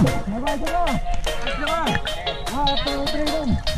Sabay ka na! Sabay! 1, 2, 3, 1!